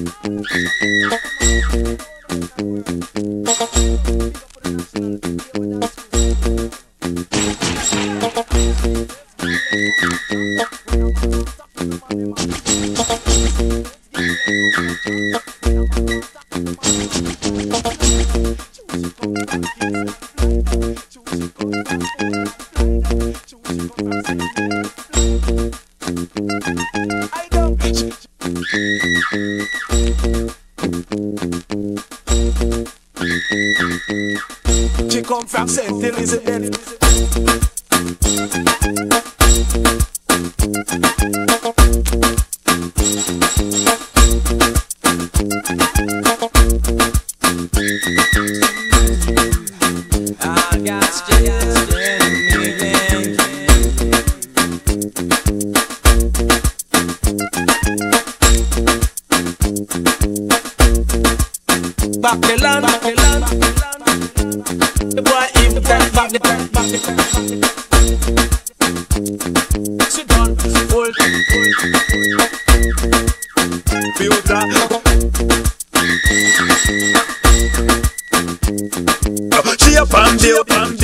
She come from St. Elizabeth. And Babylon, Babylon,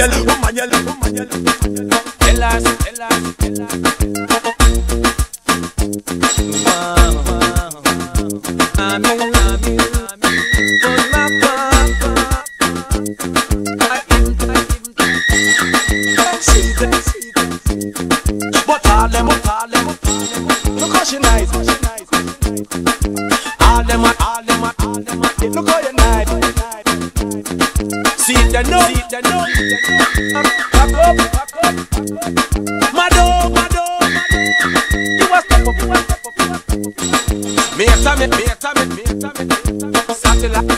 over. Oh man, yell, oh man, yell, oh man, yell. Tell us, tell us. I'm in, I'm in. For my papa. I give, I give. See them, see them. But all them, but all them, but she nice. All them, all See the they know. See it, they know. Back up, back you a step up, you a a. Me a me a me a. Satellite.